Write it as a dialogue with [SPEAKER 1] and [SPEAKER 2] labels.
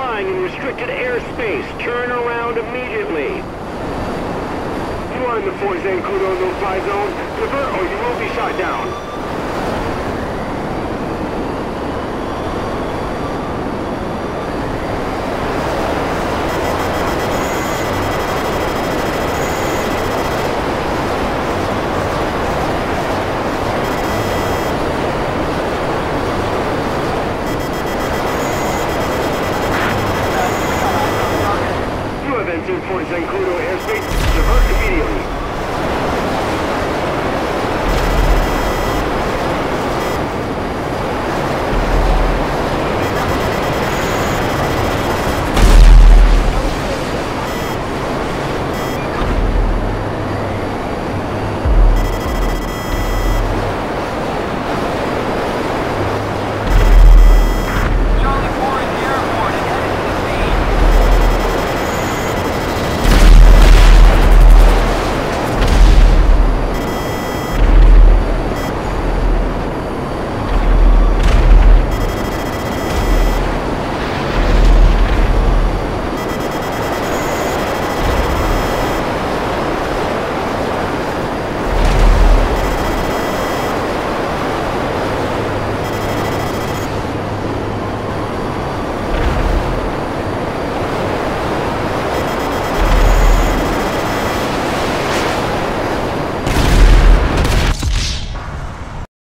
[SPEAKER 1] flying in restricted airspace. Turn around immediately.
[SPEAKER 2] You are in the Fort Zancudo No Fly Zone. Divert or you will be shot down.